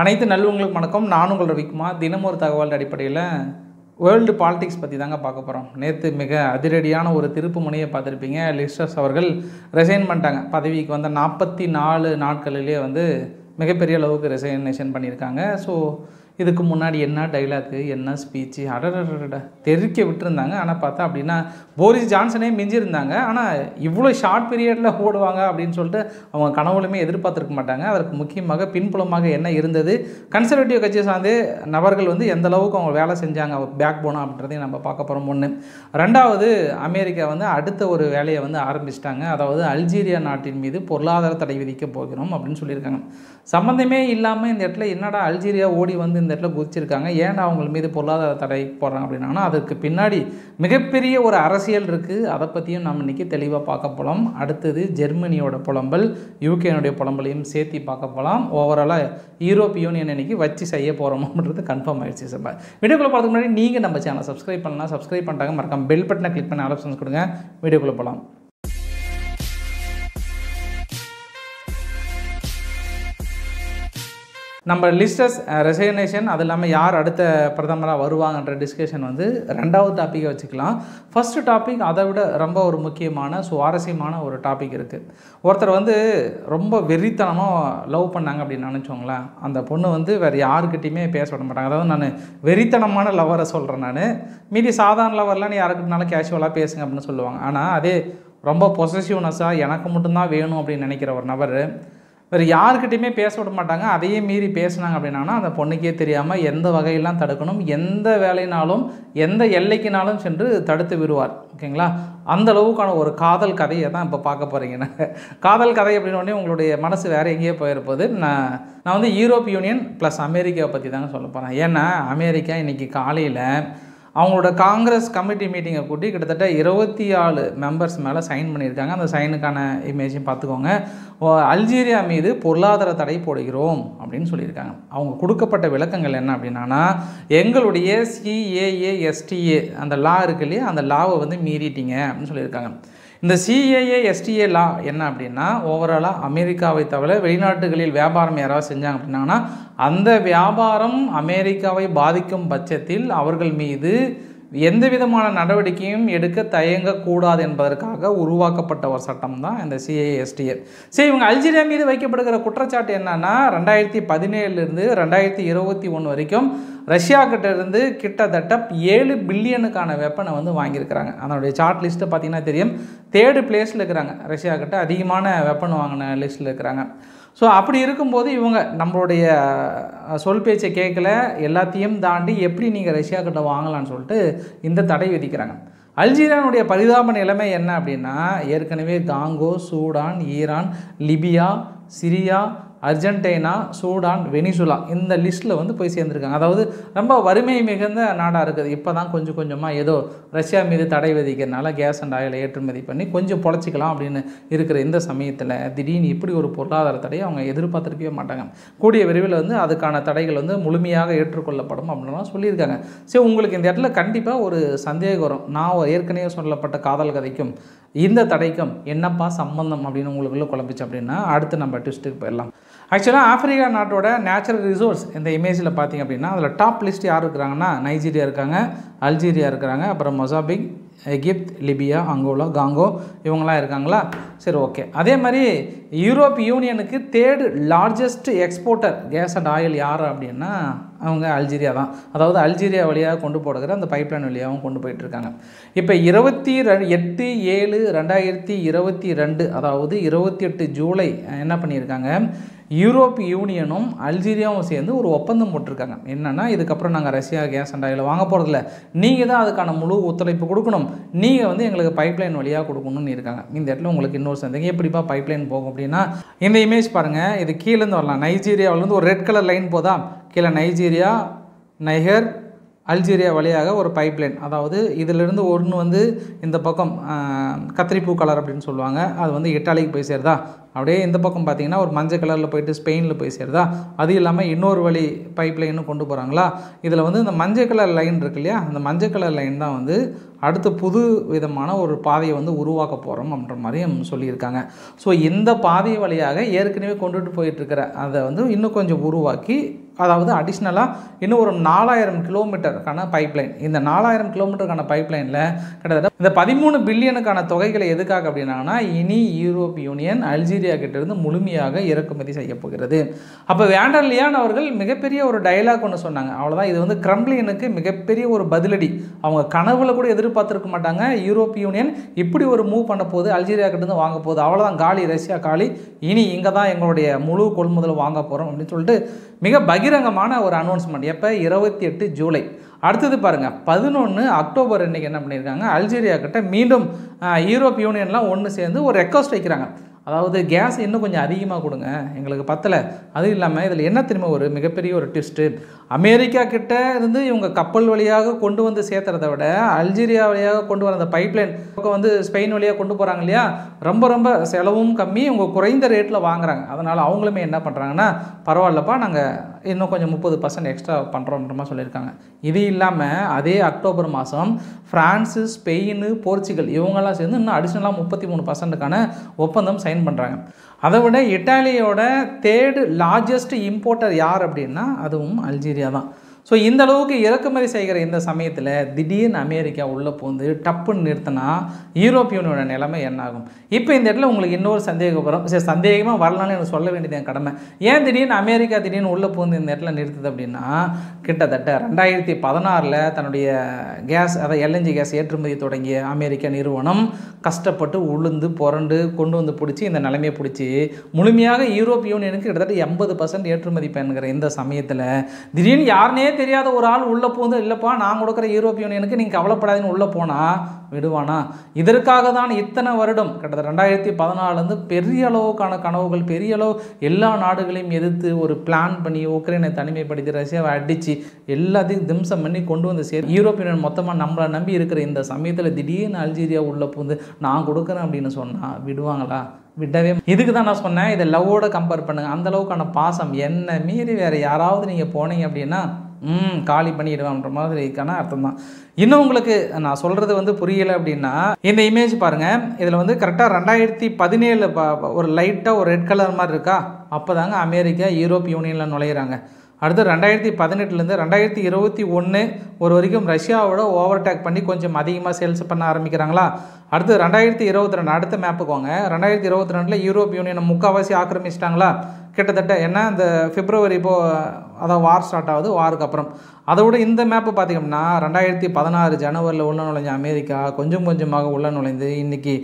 அனைத்து நல்லவங்களுக்கு வணக்கம். நான் உங்கள் ரவிக்குமார். தினம் ஒரு தகவல் அடிப்படையில் வேர்ல்டு பாலிடிக்ஸ் பற்றி தாங்க பார்க்க போகிறோம் நேற்று மிக அதிரடியான ஒரு திருப்பு முனையை பார்த்துருப்பீங்க. லிஸ்டர்ஸ் அவர்கள் ரெசைன் பண்ணிட்டாங்க. பதவிக்கு வந்த நாற்பத்தி நாலு நாட்களிலே வந்து மிகப்பெரிய அளவுக்கு ரெசைனேஷன் பண்ணியிருக்காங்க. ஸோ இதுக்கு முன்னாடி என்ன டைலாக்கு என்ன ஸ்பீச்சு அடடடட தெரிக்க விட்டுருந்தாங்க ஆனால் பார்த்தா அப்படின்னா போரிஸ் ஜான்சனே மிஞ்சிருந்தாங்க ஆனால் இவ்வளோ ஷார்ட் பீரியடில் ஓடுவாங்க அப்படின்னு சொல்லிட்டு அவங்க கனவுலுமே எதிர்பார்த்துருக்க மாட்டாங்க அதற்கு முக்கியமாக பின்புலமாக என்ன இருந்தது கன்சர்வேட்டிவ் கட்சியை சார்ந்து நபர்கள் வந்து எந்த அளவுக்கு அவங்க வேலை செஞ்சாங்க பேக் போனா அப்படின்றதையும் நம்ம பார்க்க போகிறோம் ஒன்று ரெண்டாவது அமெரிக்கா வந்து அடுத்த ஒரு வேலையை வந்து ஆரம்பிச்சிட்டாங்க அதாவது அல்ஜீரியா நாட்டின் மீது பொருளாதார தடை விதிக்க போகிறோம் அப்படின்னு சொல்லியிருக்காங்க சம்மந்தமே இல்லாமல் இந்த இடத்துல என்னடா அல்ஜீரியா ஓடி வந்து இந்த இடத்துல குதிச்சிருக்காங்க. ஏன் அவங்க மீது பொருளாதார தடை போடுறாங்க அப்படின்னா அதுக்கு பின்னாடி மிகப்பெரிய ஒரு அரசியல் இருக்குது அதை பற்றியும் நம்ம இன்றைக்கி தெளிவாக பார்க்க போகலாம் அடுத்தது ஜெர்மனியோட புலம்பல் யூகேனுடைய புலம்பலையும் சேர்த்து பார்க்க போகலாம் ஓவராலாக யூரோப் யூனியன் இன்னைக்கு வச்சு செய்ய போகிறோமோன்றது கன்ஃபார்ம் ஆயிடுச்சு சார் வீடியோக்குள்ளே பார்த்துக்கு முன்னாடி நீங்கள் நம்ம சேனல் சப்ஸ்கிரைப் பண்ணலாம். சப்ஸ்கிரைப் பண்ணிட்டாங்க மறக்காம பெல் பட்டனை கிளிக் பண்ண ஆப்ஷன்ஸ் கொடுங்க. வீடியோக்குள்ளே போகலாம் நம்ம லிஸ்டஸ் ரெசிக்னேஷன் uh, அது இல்லாமல் யார் அடுத்த பிரதமராக வருவாங்கன்ற டிஸ்கஷன் வந்து ரெண்டாவது டாப்பிக்கை வச்சுக்கலாம். ஃபஸ்ட்டு டாபிக் அதை விட ரொம்ப ஒரு முக்கியமான சுவாரஸ்யமான ஒரு டாபிக் இருக்குது ஒருத்தர் வந்து ரொம்ப வெறித்தனமாக லவ் பண்ணாங்க அப்படின்னு நினச்சோங்களேன் அந்த பொண்ணு வந்து வேறு யாருக்கிட்டையுமே பேச விட மாட்டாங்க. அதாவது நான் வெறித்தனமான லவரை சொல்கிறேன் நான். மீதி சாதாரண லவர்லாம் நீ யாருக்கிட்டனாலும் கேஷுவலாக பேசுங்க அப்படின்னு சொல்லுவாங்க. ஆனால் அதே ரொம்ப பொசசிவ்னஸாக எனக்கு மட்டும்தான் வேணும் அப்படின்னு நினைக்கிற ஒரு நபர் வேறு யாருக்கிட்டையுமே பேச விட மாட்டாங்க. அதையே மீறி பேசுனாங்க அப்படின்னா அந்த பொண்ணுக்கே தெரியாமல் எந்த வகையெல்லாம் தடுக்கணும் எந்த வேலையினாலும் எந்த எல்லைக்குனாலும் சென்று தடுத்து விடுவார். ஓகேங்களா? அந்த அளவுக்கான ஒரு காதல் கதையை தான் இப்போ பார்க்க போகிறீங்க காதல் கதை அப்படின்னு உங்களுடைய மனசு வேறு எங்கேயோ போயிருப்பது. நான் நான் வந்து யூரோப் யூனியன் ப்ளஸ் அமெரிக்காவை பற்றி தாங்க சொல்ல போகிறேன் ஏன்னா அமெரிக்கா இன்றைக்கி காலையில் அவங்களோட காங்கிரஸ் கமிட்டி மீட்டிங்கை கூட்டி கிட்டத்தட்ட இருபத்தி ஆறு மெம்பர்ஸ் மேலே சைன் பண்ணியிருக்காங்க. அந்த சைனுக்கான இமேஜையும் பார்த்துக்கோங்க. அல்ஜீரியா மீது பொருளாதார தடை போடுகிறோம் அப்படின்னு சொல்லியிருக்காங்க. அவங்க கொடுக்கப்பட்ட விளக்கங்கள் என்ன அப்படின்னா எங்களுடைய சிஏஏஎஸ்டிஏ அந்த லா இருக்கு இல்லையா? அந்த லாவை வந்து மீறிட்டீங்க அப்படின்னு சொல்லியிருக்காங்க. இந்த சிஏஏ எஸ்டிஏ லா என்ன அப்படின்னா ஓவராலாக அமெரிக்காவை தவிர வெளிநாட்டுகளில் வியாபாரம் யாராவது செஞ்சாங்க அப்படின்னாங்கன்னா அந்த வியாபாரம் அமெரிக்காவை பாதிக்கும் பட்சத்தில் அவர்கள் மீது எந்த விதமான நடவடிக்கையும் எடுக்க தயங்கக்கூடாது என்பதற்காக உருவாக்கப்பட்ட ஒரு சட்டம் தான் இந்த சிஏஎஸ்டிஏ சரி இவங்க அல்ஜீரியா மீது வைக்கப்படுகிற குற்றச்சாட்டு என்னன்னா ரெண்டாயிரத்தி பதினேழுலேருந்து ரெண்டாயிரத்தி இருபத்தி ஒன்று வரைக்கும் ரஷ்யா கிட்ட இருந்து கிட்டத்தட்ட ஏழு பில்லியனுக்கான வெப்பனை வந்து வாங்கியிருக்கிறாங்க. அதனுடைய சார்ட் லிஸ்ட்டை பார்த்தீங்கன்னா தெரியும். தேர்டு பிளேஸில் இருக்கிறாங்க. ரஷ்யா கிட்ட அதிகமான வெப்பன் வாங்கின லிஸ்ட்டில் இருக்கிறாங்க. ஸோ அப்படி இருக்கும்போது இவங்க நம்மளுடைய சொல் பேச்சை கேட்கல. எல்லாத்தையும் தாண்டி எப்படி நீங்கள் ரஷ்யா கிட்ட வாங்கலான்னு சொல்லிட்டு இந்த தடை விதிக்கிறாங்க. அல்ஜீரியானுடைய பரிதாப நிலைமை என்ன அப்படின்னா ஏற்கனவே Congo Sudan Iran Libya Syria Argentina Sudan Venezuela இந்த லிஸ்ட்டில் வந்து போய் சேர்ந்துருக்காங்க. அதாவது ரொம்ப வறுமை மிகுந்த நாடாக இருக்குது. இப்போ தான் கொஞ்சம் கொஞ்சமாக ஏதோ ரஷ்யா மீது தடை விதிக்கிறதுனால கேஸ் அண்ட் ஆயிலை ஏற்றுமதி பண்ணி கொஞ்சம் பொழைச்சிக்கலாம் அப்படின்னு இருக்கிற இந்த சமயத்தில் திடீர்னு இப்படி ஒரு பொருளாதார தடையை அவங்க எதிர்பார்த்துருக்கவே மாட்டாங்க. கூடிய விரைவில் வந்து அதுக்கான தடைகள் வந்து முழுமையாக ஏற்றுக்கொள்ளப்படும் அப்படின்லாம் சொல்லியிருக்காங்க. சரி உங்களுக்கு இந்த இடத்துல கண்டிப்பாக ஒரு சந்தேகம் வரும் நான் ஏற்கனவே சொல்லப்பட்ட காதல் கதைக்கும் இந்த தடைக்கும் என்னப்பா சம்பந்தம் அப்படின்னு உங்களுக்குள்ளே குழம்பிச்சு அப்படின்னா அடுத்து நம்ம ட்விஸ்ட்டுக்கு போயிடலாம். ஆக்சுவலாக ஆஃப்ரிக்கா நாட்டோட நேச்சுரல் ரிசோர்ஸ் இந்த இமேஜில் பார்த்தீங்க அப்படின்னா அதில் டாப் லிஸ்ட் யார் இருக்கிறாங்கன்னா நைஜீரியா இருக்காங்க அல்ஜீரியா இருக்கிறாங்க அப்புறம் Mozambique Egypt Libya Angola Congo இவங்களாம் இருக்காங்களா? சரி ஓகே அதே மாதிரி Europe யூனியனுக்கு third largest exporter gas and oil யார் அப்படின்னா அவங்க அல்ஜீரியா தான். அதாவது அல்ஜீரியா வழியாக கொண்டு போடுகிற அந்த பைப்லைன் வழியாகவும் கொண்டு போயிட்டுருக்காங்க. இப்போ இருபத்தி ரெ எட்டு ஏழு ரெண்டாயிரத்தி இருபத்தி ரெண்டு அதாவது இருபத்தி எட்டு ஜூலை என்ன பண்ணியிருக்காங்க? யூரோப் யூனியனும் அல்ஜீரியாவும் சேர்ந்து ஒரு ஒப்பந்தம் போட்டிருக்காங்க. என்னென்னா இதுக்கப்புறம் நாங்கள் ரஷ்யா கேஸ் அண்ட் ஆயில் வாங்க போகிறதில்ல நீங்கள் தான் அதுக்கான முழு ஒத்துழைப்பு கொடுக்கணும். நீங்கள் வந்து எங்களுக்கு பைப்லைன் வழியாக கொடுக்கணும்னு இருக்காங்க. இந்த இடத்துல உங்களுக்கு இன்னொரு சந்தேகம் எப்படிப்பா பைப்லைன் போகும் அப்படின்னா இந்த இமேஜ் பாருங்கள் இது கீழேருந்து வரலாம். நைஜீரியாவிலேருந்து ஒரு ரெட் கலர் லைன் போதா? கீழே நைஜீரியா நைகர் அல்ஜீரியா வழியாக ஒரு பைப்லைன் அதாவது இதிலிருந்து ஒன்று வந்து இந்த பக்கம் கத்திரிப்பூ கலர் அப்படின்னு சொல்லுவாங்க. அது வந்து இட்டாலிக்கு போய் சேருதா? அப்படியே இந்த பக்கம் பார்த்தீங்கன்னா ஒரு மஞ்சள் கலரில் போயிட்டு ஸ்பெயினில் போய் சேருதா? அது இல்லாமல் இன்னொரு வழி பைப் லைனும் கொண்டு போகிறாங்களா இதில் வந்து இந்த மஞ்சள் கலர் லைன் இருக்கு இல்லையா? அந்த மஞ்சள் கலர் லைன் தான் வந்து அடுத்து புது விதமான ஒரு பாதையை வந்து உருவாக்க போகிறோம் அப்படின்ற மாதிரியும் சொல்லியிருக்காங்க. ஸோ இந்த பாதை வழியாக ஏற்கனவே கொண்டுட்டு போயிட்டுருக்கிற அதை வந்து இன்னும் கொஞ்சம் உருவாக்கி அதாவது அடிஷ்னலாக இன்னும் ஒரு நாலாயிரம் கிலோமீட்டருக்கான பைப்லைன் இந்த நாலாயிரம் கிலோமீட்டருக்கான பைப்லைனில் கிட்டத்தட்ட இந்த பதிமூணு பில்லியனுக்கான தொகைகளை எதுக்காக அப்படின்னாங்கன்னா இனி யூரோப் யூனியன் அல்ஜீரியா கிட்டேருந்து முழுமையாக இறக்குமதி செய்ய போகிறது. அப்போ வேண்டர் லியான் அவர்கள்? மிகப்பெரிய ஒரு டயலாக் ஒன்று சொன்னாங்க. அவ்வளோதான் இது வந்து கிரம்ப்ளினுக்கு மிகப்பெரிய ஒரு பதிலடி. அவங்க கனவுல கூட எதிர்பார்த்துருக்க மாட்டாங்க. யூரோப் யூனியன் இப்படி ஒரு மூவ் பண்ண போகுது அல்ஜீரியா கிட்டேருந்து வாங்க போகுது. அவ்வளோதான் காலி ரஷ்யா காலி. இனி இங்கே தான் எங்களுடைய முழு கொள்முதல் வாங்க போகிறோம் அப்படின்னு சொல்லிட்டு மிக பகிரங்கமான ஒரு அனௌன்ஸ்மெண்ட் எப்போ? இருபத்தி எட்டு ஜூலை. அடுத்தது பாருங்கள் பதினொன்று அக்டோபர் இன்றைக்கி என்ன பண்ணியிருக்காங்க? அல்ஜீரியா கிட்ட மீண்டும் யூரோப் யூனியன்லாம் ஒன்று சேர்ந்து ஒரு ரெக்வஸ்ட் வைக்கிறாங்க. அதாவது கேஸ் இன்னும் கொஞ்சம் அதிகமாக கொடுங்க. எங்களுக்கு பத்தலை. அதுவும் இல்லாமல் இதில் என்ன திரும்ப ஒரு மிகப்பெரிய ஒரு ட்விஸ்ட்டு அமெரிக்கா கிட்ட இருந்து இவங்க கப்பல் வழியாக கொண்டு வந்து சேர்த்துறத விட அல்ஜீரியா வழியாக கொண்டு வர அந்த பைப்லைன் பக்கம் வந்து ஸ்பெயின் வழியாக கொண்டு போகிறாங்க இல்லையா? ரொம்ப ரொம்ப செலவும் கம்மி. இவங்க குறைந்த ரேட்டில் வாங்குறாங்க. அதனால் அவங்களுமே என்ன பண்ணுறாங்கன்னா பரவாயில்லப்பா நாங்கள் இன்னும் கொஞ்சம் முப்பது பர்சன்ட் எக்ஸ்ட்ரா பண்ணுறோன்ற மாதிரி சொல்லியிருக்காங்க. இது இல்லாமல் அதே அக்டோபர் மாதம் ஃப்ரான்ஸு ஸ்பெயின் போர்ச்சுகல் இவங்கெல்லாம் சேர்ந்து இன்னும் அடிஷ்னலாக முப்பத்தி மூணு பர்சன்ட்டுக்கான ஒப்பந்தம் சைன் பண்ணுறாங்க அதை விட இட்டாலியோட தேர்டு லார்ஜஸ்ட் இம்போர்ட்டர் யார் அப்படின்னா அதுவும் அல்ஜீரியா தான். ஸோ இந்த அளவுக்கு இறக்குமதி செய்கிற இந்த சமயத்தில் திடீர்னு அமெரிக்கா உள்ளே பூந்து டப்புன்னு நிறுத்தினா யூரோப்பியனோட நிலைமை என்ன ஆகும் இப்போ இந்த இடத்துல உங்களுக்கு இன்னொரு சந்தேகம் வரும். சரி சந்தேகமாக வரலான்னு எனக்கு சொல்ல வேண்டியது என் கடமை. ஏன் திடீர்னு அமெரிக்கா திடீர்னு உள்ளே பூந்து இந்த இடத்துல நிறுத்துது அப்படின்னா கிட்டத்தட்ட ரெண்டாயிரத்தி பதினாறில் தன்னுடைய கேஸ் அதாவது எல்என்ஜி கேஸ் ஏற்றுமதி தொடங்கிய அமெரிக்க நிறுவனம் கஷ்டப்பட்டு உளுந்து புரண்டு கொண்டு வந்து பிடிச்சி இந்த நிலைமையை பிடிச்சி முழுமையாக யூரோப் யூனியனுக்கு கிட்டத்தட்ட எண்பது பர்சன்ட் ஏற்றுமதி பண்ணுங்கிற இந்த சமயத்தில் திடீர்னு யாருனே தெரியாத ஒரு ஆள் உள்ளே போந்து இல்லைப்பா நான் கொடுக்குற யூரோப் யூனியனுக்கு நீங்கள் கவலைப்படாதுன்னு உள்ளே போனால் விடுவானா? இதற்காக தான் இத்தனை வருடம் கிட்டத்தட்ட ரெண்டாயிரத்தி பதினாலேருந்து பெரிய அளவுக்கான கனவுகள் பெரிய அளவு எல்லா நாடுகளையும் எதிர்த்து ஒரு பிளான் பண்ணி உக்ரைனை தனிமைப்படுத்தி ரஷ்யாவை அடித்து எல்லாத்தையும் திம்சம் பண்ணி கொண்டு வந்து சேர் யூரோப் யூனியன் மொத்தமாக நம்மளை நம்பி இருக்கிற இந்த சமயத்தில் திடீர்னு அல்ஜீரியா உள்ளே பூந்து நான் கொடுக்குறேன் அப்படின்னு சொன்னால் விடுவாங்களா? விடவே இதுக்கு தான் நான் சொன்னேன் இதை லவ்வோட கம்பேர் பண்ணுங்கள் அந்த அளவுக்கான பாசம் என்ன மீறி வேறு யாராவது நீங்கள் போனீங்க அப்படின்னா ம் காலி பண்ணிடுவான்ற மாதிரிக்கான அர்த்தம் தான் இன்னும் உங்களுக்கு நான் சொல்கிறது வந்து புரியலை அப்படின்னா இந்த இமேஜ் பாருங்கள் இதில் வந்து கரெக்டாக ரெண்டாயிரத்தி பதினேழு ஒரு லைட்டாக ஒரு ரெட் கலர் மாதிரி இருக்கா? அப்போ தாங்க அமெரிக்கா யூரோப் யூனியனில் நுழையிறாங்க. அடுத்து ரெண்டாயிரத்தி பதினெட்டுலேருந்து ரெண்டாயிரத்தி இருபத்தி ஒன்று ஒரு வரைக்கும் ரஷ்யாவோட ஓவர்டேக் பண்ணி கொஞ்சம் அதிகமாக சேல்ஸ் பண்ண ஆரம்பிக்கிறாங்களா? அடுத்து ரெண்டாயிரத்தி இருபத்தி ரெண்டு அடுத்த மேப்புக்கோங்க ரெண்டாயிரத்தி இருபத்தி ரெண்டில் யூரோப் யூனியனை முக்கால்வாசி ஆக்கிரமிச்சிட்டாங்களா? கிட்டத்தட்ட என்ன இந்த பிப்ரவரி இப்போது அதான் வார் ஸ்டார்ட் ஆகுது வாருக்கு அப்புறம். அதை விட இந்த மேப்பு பார்த்திங்கன்னா ரெண்டாயிரத்தி பதினாறு ஜனவரியில் உள்ள நுழைஞ்ச அமெரிக்கா கொஞ்சம் கொஞ்சமாக உள்ள நுழைந்து இன்றைக்கி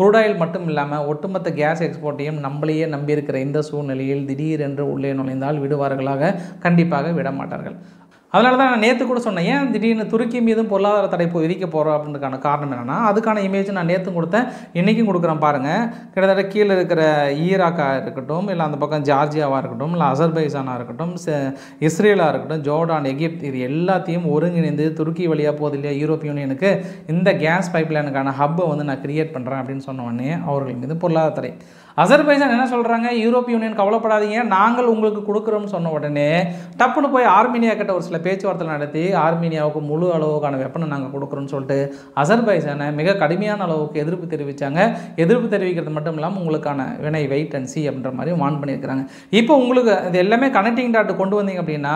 குரூடாயில் மட்டும் இல்லாமல் ஒட்டுமொத்த கேஸ் எக்ஸ்போர்ட்டையும் நம்மளையே நம்பியிருக்கிற இந்த சூழ்நிலையில் திடீரென்று உள்ளே நுழைந்தால் விடுவார்களாக? கண்டிப்பாக விட மாட்டார்கள் அதனால தான் நான் நேற்று கூட சொன்னேன் ஏன் திடீர்னு துருக்கி மீதும் பொருளாதார தடை விதிக்க போகிறோம் அப்படின்றதுக்கான காரணம் என்னென்னா அதுக்கான இமேஜ் நான் நேற்றும் கொடுத்தேன் இன்றைக்கும் கொடுக்குறேன் பாருங்கள் கிட்டத்தட்ட கீழே இருக்கிற ஈராக்காக இருக்கட்டும் இல்லை அந்த பக்கம் ஜார்ஜியாவாக இருக்கட்டும் இல்லை அசர்பைசானாக இருக்கட்டும் இஸ்ரேலாக இருக்கட்டும் ஜோர்டான் எகிப்த் இது எல்லாத்தையும் ஒருங்கிணைந்து துருக்கி வழியாக போகுது இல்லையா யூரோப் யூனியனுக்கு இந்த கேஸ் பைப்லைனுக்கான ஹப்பை வந்து நான் கிரியேட் பண்ணுறேன் அப்படின்னு சொன்ன உடனே அவர்கள் மீது பொருளாதார தடை. அசர்பைசான் என்ன சொல்கிறாங்க யூரோப் யூனியன் கவலைப்படாதீங்க. நாங்கள் உங்களுக்கு கொடுக்குறோம்னு சொன்ன உடனே டப்புன்னு போய் ஆர்மீனியா கிட்ட ஒரு சில பேச்சுவார்த்தை நடத்தி ஆர்மீனியாவுக்கு முழு அளவுக்கான வெப்பனை நாங்கள் கொடுக்குறோம்னு சொல்லிட்டு அசர்பைசானை மிக கடுமையான அளவுக்கு எதிர்ப்பு தெரிவித்தாங்க எதிர்ப்பு தெரிவிக்கிறது மட்டும் இல்லாமல் உங்களுக்கான வினை வெயிட் அண்ட் சி அப்படின்ற மாதிரி வான் பண்ணியிருக்கிறாங்க. இப்போ உங்களுக்கு இது எல்லாமே கனெக்டிங் டாட் கொண்டு வந்தீங்க அப்படின்னா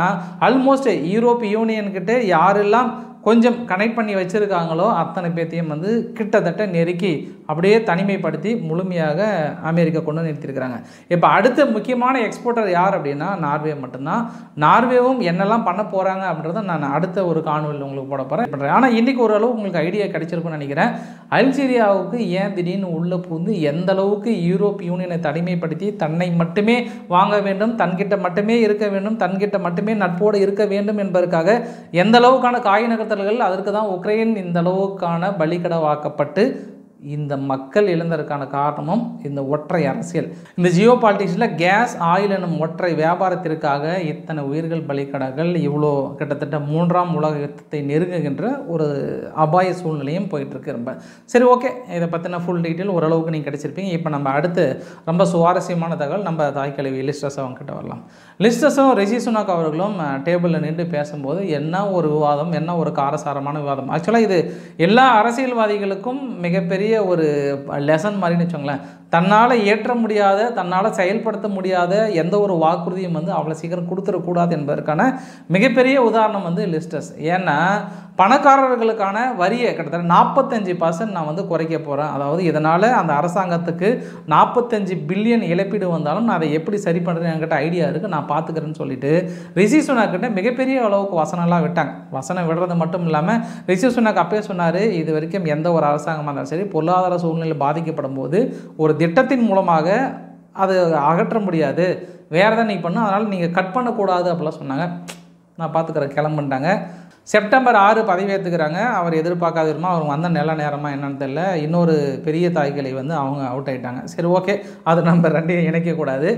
ஆல்மோஸ்ட் யூரோப் யூனியன் கிட்ட யாரெல்லாம் கொஞ்சம் கனெக்ட் பண்ணி வச்சுருக்காங்களோ அத்தனை பேர்த்தையும் வந்து கிட்டத்தட்ட நெருக்கி அப்படியே தனிமைப்படுத்தி முழுமையாக அமெரிக்கா கொண்டு நிறுத்தியிருக்கிறாங்க இப்போ அடுத்த முக்கியமான எக்ஸ்போர்ட்டர் யார் அப்படின்னா நார்வே மட்டும்தான். நார்வேவும் என்னெல்லாம் பண்ண போகிறாங்க அப்படின்றத நான் அடுத்த ஒரு காணொலியில் உங்களுக்கு போட போகிறேன் பண்ணுறேன் ஆனால் இன்றைக்கி ஓரளவு உங்களுக்கு ஐடியா கிடைச்சிருக்கும்னு நினைக்கிறேன். அல்ஜீரியாவுக்கு ஏன் திடீர்னு உள்ளே பூந்து எந்த அளவுக்கு யூரோப் யூனியனை தனிமைப்படுத்தி தன்னை மட்டுமே வாங்க வேண்டும் தன்கிட்ட மட்டுமே இருக்க வேண்டும் தன்கிட்ட மட்டுமே நட்போடு இருக்க வேண்டும் என்பதற்காக எந்த அளவுக்கான காய் நகர்த்தல்கள் அதற்கு தான் உக்ரைன் இந்த அளவுக்கான பலிகடவாக்கப்பட்டு இந்த மக்கள் இழந்ததற்கான காரணமும் இந்த ஒற்றை அரசியல். இந்த ஜியோ பாலிட்டிக்ஸில் கேஸ் ஆயில் எனும் ஒற்றை வியாபாரத்திற்காக இத்தனை உயிர்கள் பலிக்கடாக்கள் இவ்வளோ கிட்டத்தட்ட மூன்றாம் உலக யுத்தத்தை நெருங்குகின்ற ஒரு அபாய சூழ்நிலையும் போயிட்டுருக்கு ரொம்ப. சரி ஓகே. இதை பற்றின ஃபுல் டீட்டெயில் ஓரளவுக்கு நீங்கள் கிடச்சிருப்பீங்க. இப்போ நம்ம அடுத்து ரொம்ப சுவாரஸ்யமான தகவல். நம்ம தாய்க்கழிவு லிஸ்டஸ் அவங்க கிட்ட வரலாம். லிஸ்டஸும் ரிஷி சுனாக் அவர்களும் டேபிளில் நின்று பேசும்போது என்ன ஒரு விவாதம் என்ன ஒரு காரசாரமான விவாதம்? ஆக்சுவலாக இது எல்லா அரசியல்வாதிகளுக்கும் மிகப்பெரிய ஒரு லெசன் மாதிரின்னு வச்சுக்கோங்களேன். தன்னால் ஏற்ற முடியாத தன்னால் செயல்படுத்த முடியாத எந்த ஒரு வாக்குறுதியும் வந்து அவ்வளோ சீக்கிரம் கொடுத்துடக்கூடாது என்பதற்கான மிகப்பெரிய உதாரணம் வந்து லிஸ்டர்ஸ். ஏன்னா பணக்காரர்களுக்கான வரியை கிட்டத்தட்ட நாற்பத்தஞ்சு பர்சன்ட் நான் வந்து குறைக்க போகிறேன் அதாவது இதனால் அந்த அரசாங்கத்துக்கு நாற்பத்தஞ்சு பில்லியன் இழப்பீடு வந்தாலும் நான் அதை எப்படி சரி பண்ணுறேன் என்கிட்ட ஐடியா இருக்குது நான் பார்த்துக்கிறேன்னு சொல்லிட்டு ரிஷி சுனாக்கிட்ட மிகப்பெரிய அளவுக்கு வசனம்லாம் விட்டாங்க. வசனம் விடுறது மட்டும் இல்லாமல் ரிஷி சுனாக் அப்பயே சொன்னார் இது வரைக்கும் எந்த ஒரு அரசாங்கமாக இருந்தாலும் சரி பொருளாதார சூழ்நிலை பாதிக்கப்படும் போது ஒரு திட்டத்தின் மூலமாக அது அகற்ற முடியாது. வேறு தான் நீ பண்ணு அதனால் நீங்கள் கட் பண்ணக்கூடாது அப்படிலாம் சொன்னாங்க. நான் பார்த்துக்கிறேன் கிளம்புட்டாங்க செப்டம்பர் ஆறு பதவியேற்றுக்கிறாங்க. அவர் எதிர்பார்க்காத விதமாக அவர் வந்த நல்ல நேரமாக என்னன்னு தெரியல. இன்னொரு பெரிய தாய்களை வந்து அவங்க அவுட் ஆயிட்டாங்க. சரி ஓகே அது நம்ம ரெண்டையும் இணைக்கக்கூடாது.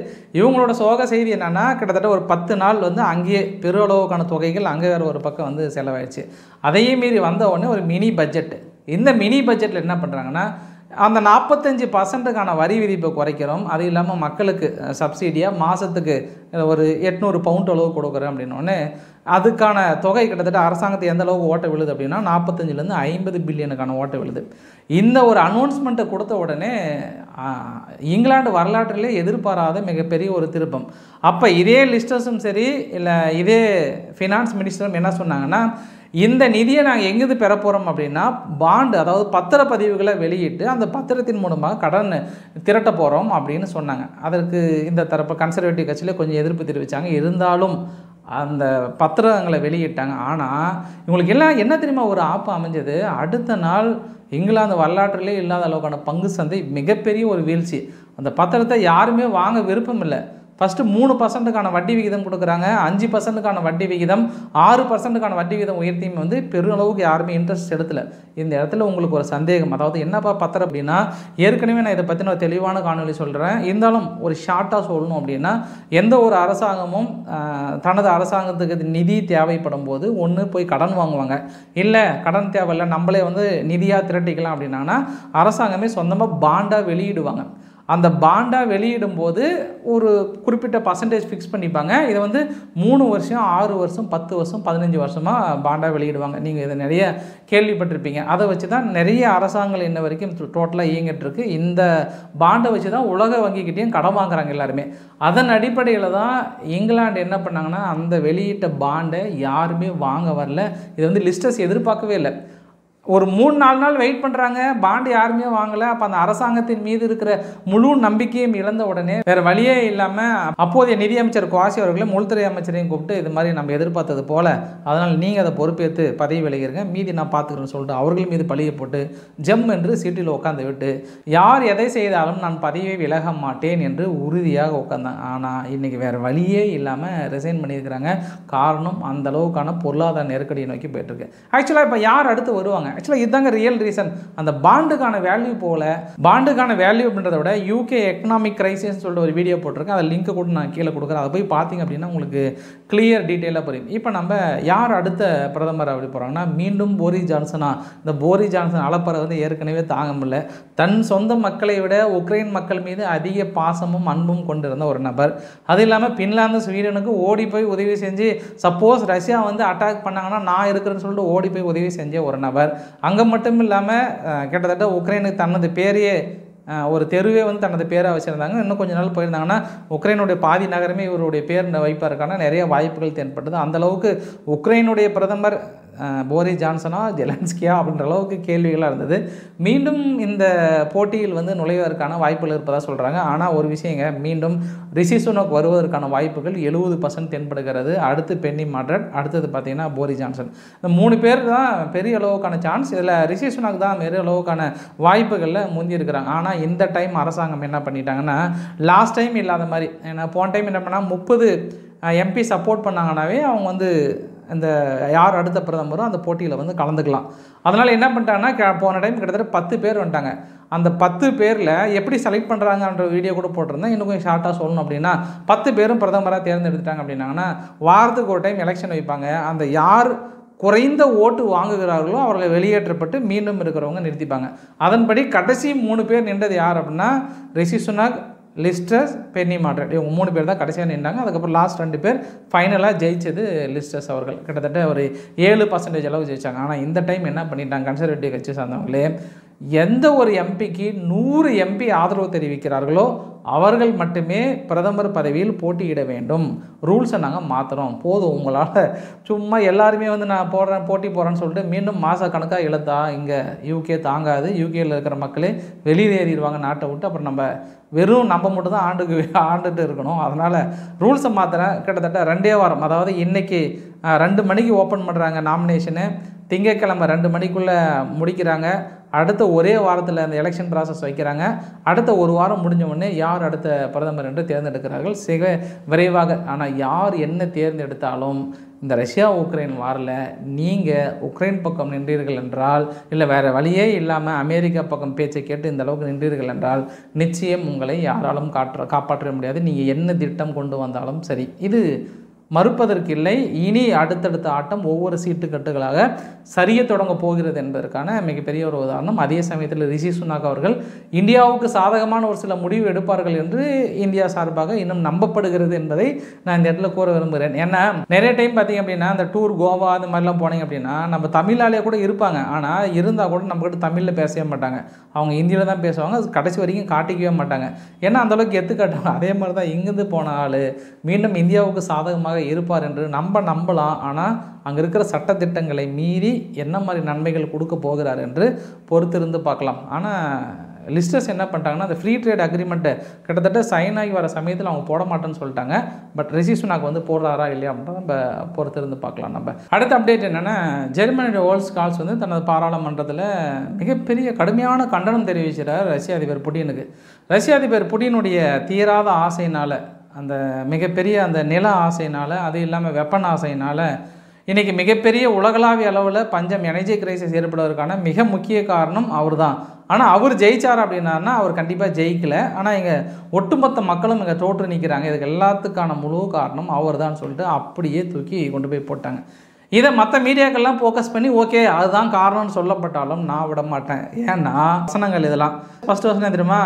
இவங்களோட சோக செய்தி என்னென்னா கிட்டத்தட்ட ஒரு பத்து நாள் வந்து அங்கேயே பெருளவுக்கான தொகைகள் அங்கே வேறு ஒரு பக்கம் வந்து செலவாயிடுச்சு. அதையும் மீறி வந்த உடனே ஒரு மினி பட்ஜெட் இந்த மினி பட்ஜெட்டில் என்ன பண்ணுறாங்கன்னா அந்த நாற்பத்தஞ்சு பர்சன்ட்டுக்கான வரி விதிப்பை குறைக்கிறோம். அது இல்லாமல் மக்களுக்கு சப்சிடியாக மாதத்துக்கு ஒரு எட்நூறு பவுண்ட் அளவு கொடுக்குறேன் அப்படின்னோடனே அதுக்கான தொகை கிட்டத்தட்ட அரசாங்கத்தை எந்த அளவுக்கு ஓட்ட விழுது அப்படின்னா நாற்பத்தஞ்சிலேருந்து ஐம்பது பில்லியனுக்கான ஓட்ட விழுது. இந்த ஒரு அனௌன்ஸ்மெண்ட்டை கொடுத்த உடனே இங்கிலாந்து வரலாற்றிலே எதிர்பாராத மிகப்பெரிய ஒரு திருப்பம். அப்போ இதே லிஸ்டர்ஸும் சரி இல்லை இதே ஃபினான்ஸ் மினிஸ்டரும் என்ன சொன்னாங்கன்னா இந்த நிதியை நாங்கள் எங்கேருந்து பெற போகிறோம் அப்படின்னா பாண்டு அதாவது பத்திரப்பதிவுகளை வெளியிட்டு அந்த பத்திரத்தின் மூலமாக கடன் திரட்ட போகிறோம் அப்படின்னு சொன்னாங்க. அதற்கு இந்த தரப்பு கன்சர்வேட்டிவ் கட்சியில் கொஞ்சம் எதிர்ப்பு தெரிவித்தாங்க இருந்தாலும் அந்த பத்திரங்களை வெளியிட்டாங்க. ஆனால் இவங்களுக்கு எல்லாம் என்ன தெரியுமா ஒரு ஆப்பு அமைஞ்சது? அடுத்த நாள் இங்கிலாந்து வரலாற்றிலே இல்லாத அளவுக்கான பங்கு சந்தை மிகப்பெரிய ஒரு வீழ்ச்சி. அந்த பத்திரத்தை யாருமே வாங்க விருப்பம் இல்லை. ஃபஸ்ட்டு மூணு பர்சன்ட்டுக்கான வட்டி விகிதம் கொடுக்குறாங்க. அஞ்சு பர்சன்ட்டுக்கான வட்டி விகிதம் ஆறு பர்சன்ட்டுக்கான வட்டி விகிதம் உயர்த்தியும் வந்து பெருளவுக்கு யாருமே இன்ட்ரெஸ்ட் எடுத்துல இந்த இடத்துல உங்களுக்கு ஒரு சந்தேகம். அதாவது என்னப்பா பத்திரம் அப்படின்னா ஏற்கனவே நான் இதை பற்றின ஒரு தெளிவான காணொலி சொல்கிறேன் இருந்தாலும் ஒரு ஷார்ட்டாக சொல்லணும் அப்படின்னா எந்த ஒரு அரசாங்கமும் தனது அரசாங்கத்துக்கு நிதி தேவைப்படும் போது ஒன்று போய் கடன் வாங்குவாங்க. இல்லை கடன் தேவையில்லை நம்மளே வந்து நிதியாக திரட்டிக்கலாம் அப்படின்னாங்கன்னா அரசாங்கமே சொந்தமாக பாண்டாக வெளியிடுவாங்க. அந்த பாண்டாக வெளியிடும் போது ஒரு குறிப்பிட்ட பர்சன்டேஜ் ஃபிக்ஸ் பண்ணிப்பாங்க. இதை வந்து மூணு வருஷம் ஆறு வருஷம் பத்து வருஷம் பதினஞ்சு வருஷமாக பாண்டாக வெளியிடுவாங்க. நீங்கள் இதை நிறைய கேள்விப்பட்டிருப்பீங்க. அதை வச்சு தான் நிறைய அரசாங்கங்கள் இன்ன வரைக்கும் டோட்டலாக இயங்கிட்டுருக்கு. இந்த பாண்டை வச்சு தான் உலக வங்கிக்கிட்டேயும் கடன் வாங்குறாங்க எல்லாருமே. அதன் அடிப்படையில் தான் இங்கிலாந்து என்ன பண்ணாங்கன்னா அந்த வெளியிட்ட பாண்டை யாருமே வாங்க வரல. இதை வந்து லிஸ்டர்ஸ் எதிர்பார்க்கவே இல்லை. ஒரு மூணு நாலு நாள் வெயிட் பண்ணுறாங்க பாண்டு யாருமே வாங்கலை. அப்போ அந்த அரசாங்கத்தின் மீது இருக்கிற முழு நம்பிக்கையும் இழந்த உடனே வேறு வழியே இல்லாமல் அப்போதைய நிதியமைச்சர் குவாசி அவர்களையும் உள்துறை அமைச்சரையும் கூப்பிட்டு இது மாதிரி நம்ம எதிர்பார்த்தது போல். அதனால் நீங்கள் அதை பொறுப்பேற்று பதவி விலகிருங்க. மீதி நான் பார்த்துக்கிறேன்னு சொல்லிட்டு அவர்கள் மீது பழியை போட்டு ஜெம் என்று சீட்டில் உட்காந்து விட்டு யார் எதை செய்தாலும் நான் பதவியை விலக மாட்டேன் என்று உறுதியாக உட்காந்தேன் ஆனால் இன்றைக்கி வேறு வழியே இல்லாமல் ரிசைன் பண்ணியிருக்கிறாங்க. காரணம் அந்த அளவுக்கான பொருளாதார நெருக்கடியை நோக்கி போயிட்டுருக்கு ஆக்சுவலாக இப்போ யார் அடுத்து வருவாங்க? ஆக்சுவலாக இதுதாங்க ரியல் ரீசன் அந்த பாண்டுக்கான வேல்யூ போல பாண்டுக்கான வேல்யூ அப்படின்றத விட யூகே எக்கனாமிக் கிரைசிஸ்ன்னு சொல்லிட்டு ஒரு வீடியோ போட்டிருக்கேன் அதை லிங்க் கூட நான் கீழே கொடுக்குறேன். அதை போய் பார்த்தீங்க அப்படின்னா உங்களுக்கு கிளியர் டீட்டெயிலாக புரியும். இப்போ நம்ம யார் அடுத்த பிரதமர் அப்படி போகிறாங்கன்னா மீண்டும் போரி ஜான்சனா. இந்த போரி ஜான்சன் அலப்பறை வந்து ஏற்கனவே தாங்க முடியல. தன் சொந்த மக்களை விட உக்ரைன் மக்கள் மீது அதிக பாசமும் அன்பும் கொண்டிருந்த ஒரு நபர். அது இல்லாமல் பின்லாந்து ஸ்வீடனுக்கு ஓடி போய் உதவி செஞ்சு சப்போஸ் ரஷ்யா வந்து அட்டாக் பண்ணாங்கன்னா நான் இருக்கிறேன்னு சொல்லிட்டு ஓடி போய் உதவி செஞ்ச ஒரு நபர். அங்கே மட்டும் இல்லாமல் கிட்டத்தட்ட உக்ரைனுக்கு தனது பேரையே ஒரு தெருவே வந்து தனது பேராக வச்சுருந்தாங்க. இன்னும் கொஞ்ச நாள் போயிருந்தாங்கன்னா உக்ரைனுடைய பாதி நகரமே இவருடைய பேர் வைப்பதற்கான நிறைய வாய்ப்புகள் தென்பட்டது. அந்த அளவுக்கு உக்ரைனுடைய பிரதமர் போரி ஜான்சனா ஜெலன்ஸ்கியா அப்படின்ற அளவுக்கு கேள்விகளாக இருந்தது. மீண்டும் இந்த போட்டியில் வந்து நுழைவதற்கான வாய்ப்புகள் இருப்பதாக சொல்கிறாங்க ஆனால் ஒரு விஷயங்க மீண்டும் ரிஷி சுனக் வருவதற்கான வாய்ப்புகள் எழுபது பர்சன்ட் தென்படுகிறது. அடுத்து பென்னி மாட்ரட் அடுத்தது பார்த்தீங்கன்னா போரி ஜான்சன். இந்த மூணு பேர் தான் பெரிய அளவுக்கான சான்ஸ். இதில் ரிஷி சுனக் தான் பெரிய அளவுக்கான வாய்ப்புகளில் முந்தி இருக்கிறாங்க. ஆனால் இந்த டைம் அரசாங்கம் என்ன பண்ணிட்டாங்கன்னா லாஸ்ட் டைம் இல்லாத மாதிரி ஏன்னா போன டைம் என்ன பண்ணால் முப்பது எம்பி சப்போர்ட் பண்ணாங்கன்னாவே அவங்க வந்து இந்த யார் அடுத்த பிரதமரோ அந்த போட்டியில் வந்து கலந்துக்கலாம். அதனால் என்ன பண்ணிட்டாங்கன்னா க- போன டைம் கிட்டத்தட்ட பத்து பேர் வந்துட்டாங்க. அந்த பத்து பேரில் எப்படி செலக்ட் பண்ணுறாங்கன்ற வீடியோ கூட போட்டிருந்தேன். இன்னும் கொஞ்சம் ஷார்ட்டாக சொல்லணும் அப்படின்னா பத்து பேரும் பிரதமராக தேர்ந்தெடுத்துட்டாங்க அப்படின்னாங்கன்னா வாரத்துக்கு ஒரு டைம் எலெக்ஷன் வைப்பாங்க. அந்த யார் குறைந்த ஓட்டு வாங்குகிறார்களோ அவர்களை வெளியேற்றப்பட்டு மீண்டும் இருக்கிறவங்க நிறுத்திப்பாங்க. அதன்படி கடைசி மூணு பேர் நின்றது யார் அப்படின்னா ரிஷி சுனாக் லிஸ்டர்ஸ் பென்னி மாட்ரட் இவங்க மூணு பேர் தான் கடைசியாக நின்றாங்க அதுக்கப்புறம் லாஸ்ட் ரெண்டு பேர் ஃபைனலாக ஜெயிச்சது லிஸ்டர்ஸ் அவர்கள். கிட்டத்தட்ட ஒரு ஏழு பர்சன்டேஜ் அளவு ஜெயிச்சாங்க. ஆனால் இந்த டைம் என்ன பண்ணிட்டாங்க? கன்சர்வேட்டிவ் கட்சி சார்ந்தவங்களே எந்த ஒரு எம்பிக்கு நூறு எம்பி ஆதரவு தெரிவிக்கிறார்களோ அவர்கள் மட்டுமே பிரதமர் பதவியில் போட்டியிட வேண்டும். ரூல்ஸை நாங்கள் மாற்றுறோம் போதும் உங்களால். சும்மா எல்லாருமே வந்து நான் போடுறேன் போட்டி போடுறேன்னு சொல்லிட்டு மீண்டும் மாத கணக்காக இழுத்தா இங்கே யூகே தாங்காது. யூகேயில் இருக்கிற மக்களே வெளியேறிடுவாங்க நாட்டை விட்டு. அப்புறம் நம்ம வெறும் நம்ம மட்டும் தான் ஆண்டுக்கு ஆண்டுட்டு இருக்கணும். அதனால் ரூல்ஸை மாற்றுறேன் கிட்டத்தட்ட ரெண்டே வாரம் அதாவது இன்றைக்கி ரெண்டு மணிக்கு ஓப்பன் பண்ணுறாங்க நாமினேஷனு திங்கக்கிழமை ரெண்டு மணிக்குள்ளே முடிக்கிறாங்க. அடுத்த ஒரே வாரத்தில் அந்த எலெக்ஷன் ப்ராசஸ் வைக்கிறாங்க. அடுத்த ஒரு வாரம் முடிஞ்ச உடனே யார் அடுத்த பிரதமர் என்று தேர்ந்தெடுக்கிறார்கள்? சிக விரைவாக. ஆனால் யார் என்ன தேர்ந்தெடுத்தாலும் இந்த ரஷ்யா உக்ரைன் வாரில் நீங்கள் உக்ரைன் பக்கம் நின்றீர்கள் என்றால் இல்லை வேறு வழியே இல்லாமல் அமெரிக்கா பக்கம் பேச்சை கேட்டு இந்த அளவுக்கு நின்றீர்கள் என்றால் நிச்சயம் உங்களை யாராலும் காற்ற காப்பாற்ற முடியாது. நீங்கள் என்ன திட்டம் கொண்டு வந்தாலும் சரி. இது மறுப்பதற்கு இல்லை இனி அடுத்தடுத்த ஆட்டம் ஒவ்வொரு சீட்டு கட்டுகளாக சரிய தொடங்க போகிறது என்பதற்கான மிகப்பெரிய ஒரு உதாரணம். அதே சமயத்தில் ரிஷி சுனாக் அவர்கள் இந்தியாவுக்கு சாதகமான ஒரு சில முடிவு எடுப்பார்கள் என்று இந்தியா சார்பாக இன்னும் நம்பப்படுகிறது என்பதை நான் இந்த இடத்துல கூற விரும்புகிறேன். ஏன்னா நிறைய டைம் பார்த்தீங்க அப்படின்னா அந்த டூர் கோவா அந்த மாதிரிலாம் போனீங்க அப்படின்னா நம்ம தமிழாலே கூட இருப்பாங்க. ஆனால் இருந்தால் கூட நம்மக்கிட்ட தமிழில் பேசவே மாட்டாங்க. அவங்க ஹிந்தியில் தான் பேசுவாங்க. கடைசி வரைக்கும் காட்டிக்கவே மாட்டாங்க. ஏன்னா அந்தளவுக்கு எத்துக்காட்டாங்க அதே மாதிரி தான் இங்கேருந்து போன ஆள் மீண்டும் இந்தியாவுக்கு சாதகமாக இருப்பார் என்று நம்ப நம்பலாம். ஆனால் அங்கே இருக்கிற சட்டத்திட்டங்களை மீறி என்ன மாதிரி நன்மைகள் கொடுக்க போகிறார் என்று பொறுத்திருந்து பார்க்கலாம். ஆனால் லிஸ்டர்ஸ் என்ன பண்ணிட்டாங்கன்னா அந்த ஃப்ரீ ட்ரேட் அக்ரிமெண்ட்டை கிட்டத்தட்ட சைன் ஆகி வர சமயத்தில் அவங்க போட மாட்டேன்னு சொல்லிட்டாங்க. பட் ரிஷி வந்து போடுறாரா இல்லையா அப்படின்றத நம்ம பொறுத்திருந்து பார்க்கலாம் நம்ம. அடுத்த அப்டேட் என்னென்னா ஜெர்மனியோட வேர்ல்ட்ஸ் கால்ஸ் வந்து தனது பாராளுமன்றத்தில் மிகப்பெரிய கடுமையான கண்டனம் தெரிவிக்கிறார் ரஷ்ய அதிபர் புட்டினுக்கு. ரஷ்ய அதிபர் புட்டினுடைய தீராத ஆசையினால் அந்த மிகப்பெரிய அந்த நில ஆசையினால் அது இல்லாமல் வெப்பன் ஆசையினால் இன்றைக்கி மிகப்பெரிய உலகளாவிய அளவில் பஞ்சம் எனர்ஜி கிரைசிஸ் ஏற்படுவதற்கான மிக முக்கிய காரணம் அவர் தான் ஆனால் அவர் ஜெயிச்சார் அப்படின்னா அவர் கண்டிப்பாக ஜெயிக்கலை. ஆனால் இங்கே ஒட்டுமொத்த மக்களும் இங்கே தோற்று நிற்கிறாங்க இதுக்கு எல்லாத்துக்கான முழு காரணம் அவர் தான் சொல்லிட்டு அப்படியே தூக்கி கொண்டு போய் போட்டாங்க. இதை மற்ற மீடியாக்கள்லாம் ஃபோக்கஸ் பண்ணி ஓகே அதுதான் காரணம்னு சொல்லப்பட்டாலும் நான் விட மாட்டேன். ஏன்னா வசனங்கள் இதெல்லாம். ஃபஸ்ட் வசனம் தெரியுமா?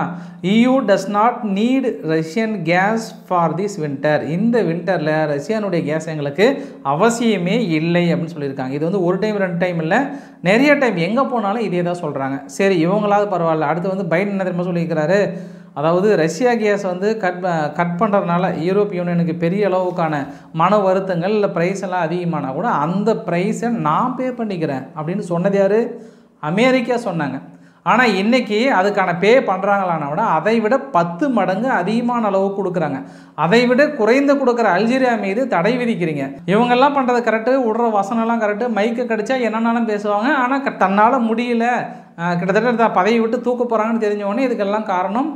EU does not need Russian gas for this winter இந்த வின்டரில் ரஷ்யானுடைய கேஸ் எங்களுக்கு அவசியமே இல்லை அப்படின்னு சொல்லியிருக்காங்க. இது வந்து ஒரு டைம் ரெண்டு டைம் இல்லை. நிறைய டைம் எங்கே போனாலும் இதே தான் சொல்கிறாங்க சரி இவங்களாவது பரவாயில்ல. அடுத்து வந்து பைடன் என்ன தெரியுமா சொல்லியிருக்கிறாரு? அதாவது ரஷ்யா கேஸ் வந்து கட் கட் பண்ணுறதுனால யூரோப் யூனியனுக்கு பெரிய அளவுக்கான மன வருத்தங்கள் இல்லை ப்ரைஸ் எல்லாம் அதிகமானால் கூட அந்த அந்த ப்ரைஸை நான் பே பண்ணிக்கிறேன். அப்படின்னு சொன்னது யார்? அமெரிக்கா சொன்னாங்க. ஆனால் இன்றைக்கி அதுக்கான பே பண்ணுறாங்களான விட அதை விட பத்து மடங்கு அதிகமான அளவு கொடுக்குறாங்க. அதை விட குறைந்து கொடுக்குற அல்ஜீரியா மீது தடை விதிக்கிறீங்க. இவங்கெல்லாம் பண்ணுறது கரெக்டு விடுற வசனம்லாம் கரெக்டு மைக்கை கடிச்சா என்னென்னாலும் பேசுவாங்க. ஆனால் தன்னால் முடியல. கிட்டத்தட்ட பதவி விட்டு தூக்க போகிறாங்கன்னு தெரிஞ்சவொடனே இதுக்கெல்லாம் காரணம்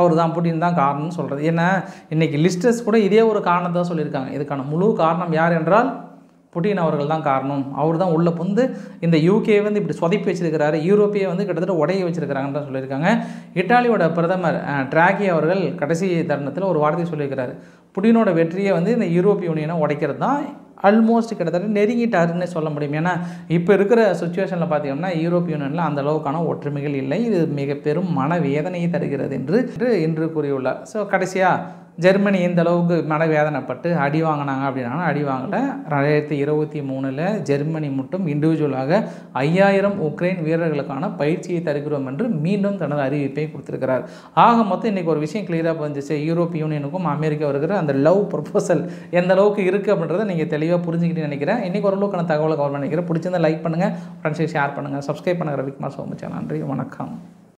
அவர் தான் புட்டின் தான் காரணம்னு சொல்கிறது ஏன்னா இன்றைக்கி லிஸ்டர்ஸ் கூட இதே ஒரு காரணத்தை சொல்லியிருக்காங்க. இதுக்கான முழு காரணம் யார் என்றால் புட்டின் அவர்கள் தான் காரணம். அவர் தான் உள்ளே புந்து இந்த யூகே வந்து இப்படி சொதப்பி வச்சிருக்கிறாரு. யூரோப்பியை வந்து கிட்டத்தட்ட உடைய வச்சிருக்கிறாங்கன்னு சொல்லியிருக்காங்க. இட்டாலியோட பிரதமர் ட்ராகி அவர்கள் கடைசி தருணத்தில் ஒரு வார்த்தை சொல்லியிருக்கிறாரு. புட்டினோட வெற்றியை வந்து இந்த யூரோப்பிய யூனியனை உடைக்கிறது தான் ஆல்மோஸ்ட் கிட்டத்தட்ட நெருங்கிட்டாருன்னு சொல்ல முடியும். ஏன்னா இப்போ இருக்கிற சுச்சுவேஷனில் பார்த்தீங்கன்னா யூரோப் யூனியனில் அந்த அளவுக்கான ஒற்றுமைகள் இல்லை. இது மிக பெரும் மன வேதனையை தருகிறது என்று இன்று கூறியுள்ளார். ஸோ கடைசியாக ஜெர்மனி இந்த அளவுக்கு மனவேதனைப்பட்டு அடி வாங்கினாங்க அப்படின்னா அடி வாங்கலை. ரெண்டாயிரத்தி இருபத்தி மூணில் ஜெர்மனி மட்டும் இண்டிவிஜுவலாக ஐயாயிரம் உக்ரைன் வீரர்களுக்கான பயிற்சியை தருகிறோம் என்று மீண்டும் தனது அறிவிப்பை கொடுத்துருக்கிறார். ஆக மொத்தம் இன்றைக்கி ஒரு விஷயம் கிளியராக புரிஞ்சிச்சு. யூரோப் யூனியனுக்கும் அமெரிக்கா இருக்கிற அந்த லவ் ப்ரொபோசல் எந்த அளவுக்கு இருக்குது அப்படின்றத நீங்கள் தெளிவாக புரிஞ்சுக்கிட்டு நினைக்கிறேன். இன்றைக்கி ஓரளவுக்கான தகவலை கவர் நினைக்கிறேன் பிடிச்சிருந்தா லைக் பண்ணுங்கள் ஃப்ரெண்ட்ஸை ஷேர் பண்ணுங்கள் சப்ஸ்கிரைப் பண்ணுங்கள் ரவிக்குமார் சோமச்சா. நன்றி. வணக்கம்.